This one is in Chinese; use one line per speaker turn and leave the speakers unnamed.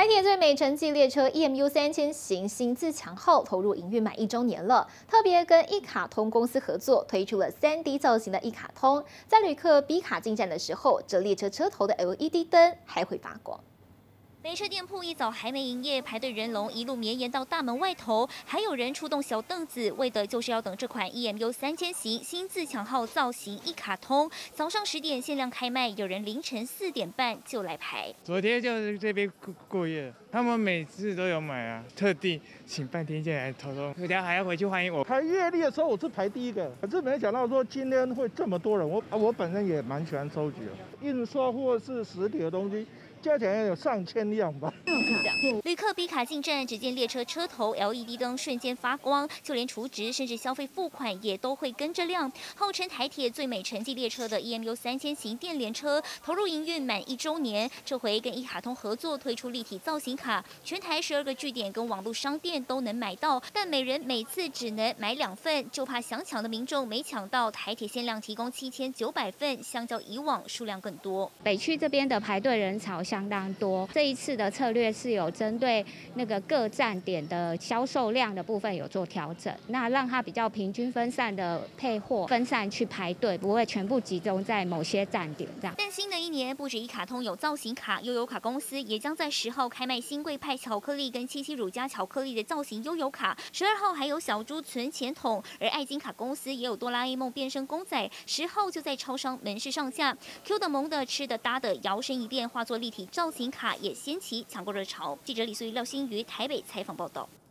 台铁最美城际列车 EMU 三千型新自强号投入营运满一周年了，特别跟一卡通公司合作推出了三 D 造型的一卡通，在旅客比卡进站的时候，这列车车头的 LED 灯还会发光。
北车店铺一早还没营业，排队人龙一路绵延到大门外头，还有人出动小凳子，为的就是要等这款 EMU 三千型新自强号造型一卡通。早上十点限量开卖，有人凌晨四点半就来排。
昨天就是这边过过夜，他们每次都有买啊，特地请半天假来偷偷，回家还要回去欢迎我。
排月历的时候我是排第一个，可是没想到说今天会这么多人。我我本身也蛮喜欢收集的，印刷或是实体的东西。加起来有上千辆吧。
旅客逼卡进站，只见列车车头 LED 灯瞬间发光，就连储值甚至消费付款也都会跟着亮。号称台铁最美城际列车的 EMU 三千型电联车投入营运满一周年，这回跟一卡通合作推出立体造型卡，全台十二个据点跟网络商店都能买到，但每人每次只能买两份，就怕想抢的民众没抢到。台铁限量提供七千九百份，相较以往数量更多。
北区这边的排队人潮。相当多，这一次的策略是有针对那个各站点的销售量的部分有做调整，那让它比较平均分散的配货分散去排队，不会全部集中在某些站点这样。
但新的一年不止一卡通有造型卡，悠游卡公司也将在十号开卖新贵派巧克力跟七七乳加巧克力的造型悠游卡，十二号还有小猪存钱筒，而爱金卡公司也有哆啦 A 梦变身公仔，十号就在超商门市上架，Q 的萌的吃的搭的摇身一变化作立体。造型卡也掀起抢购热潮。记者李素玉、廖欣瑜台北采访报道。